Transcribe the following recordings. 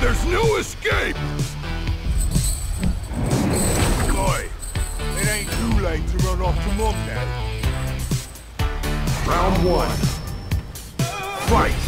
There's no escape! Boy, it ain't too late to run off to mom. Round one. Fight!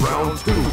Round two.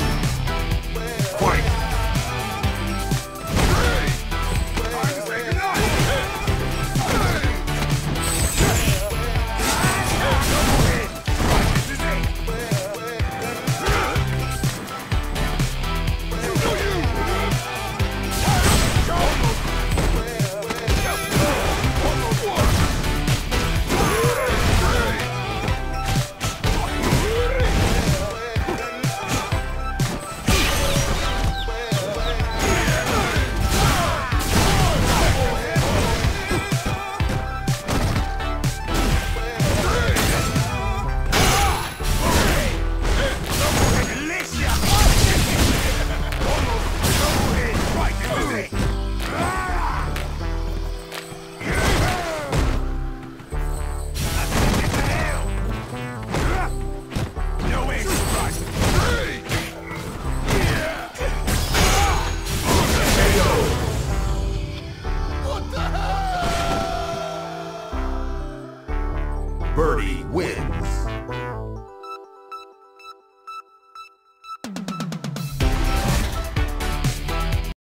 Birdie wins.